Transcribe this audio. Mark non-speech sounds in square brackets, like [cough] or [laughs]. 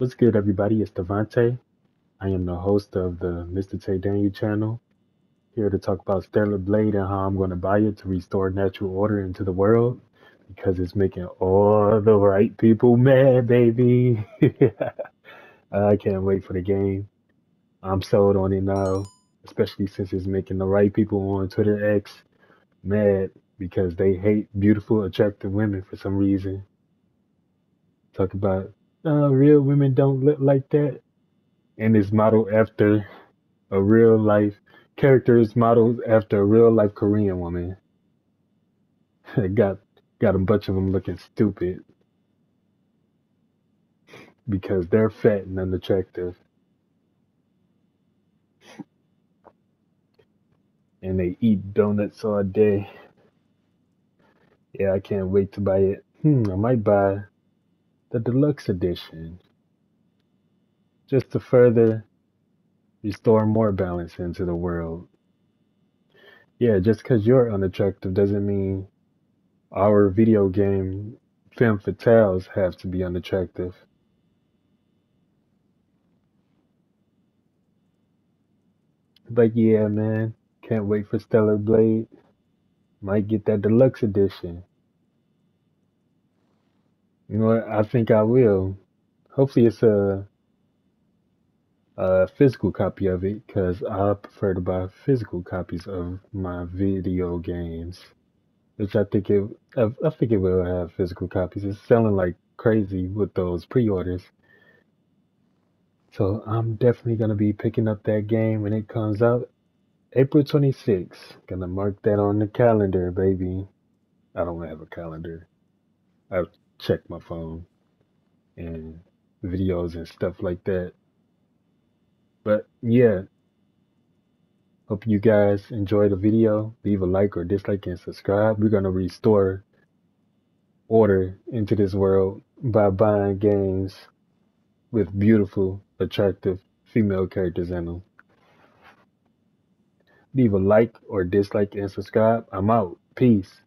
What's good, everybody? It's Davontae. I am the host of the Mr. Tay Daniel channel, here to talk about Stellar Blade and how I'm going to buy it to restore natural order into the world because it's making all the right people mad, baby. [laughs] I can't wait for the game. I'm sold on it now, especially since it's making the right people on Twitter X mad because they hate beautiful, attractive women for some reason. Talk about uh, real women don't look like that, and it's modeled after a real life character is modeled after a real life Korean woman. [laughs] got got a bunch of them looking stupid because they're fat and unattractive, and they eat donuts all day. Yeah, I can't wait to buy it. Hmm, I might buy the deluxe edition just to further restore more balance into the world. Yeah, just because you're unattractive doesn't mean our video game femme fatales have to be unattractive. But yeah, man, can't wait for Stellar Blade. Might get that deluxe edition. You know what? I think I will. Hopefully, it's a, a physical copy of it because I prefer to buy physical copies of my video games. Which I think it, I, I think it will have physical copies. It's selling like crazy with those pre-orders. So I'm definitely gonna be picking up that game when it comes out. April 26th. Gonna mark that on the calendar, baby. I don't have a calendar. I check my phone and videos and stuff like that. But yeah, hope you guys enjoy the video. Leave a like or dislike and subscribe. We're gonna restore order into this world by buying games with beautiful, attractive female characters in them. Leave a like or dislike and subscribe. I'm out. Peace.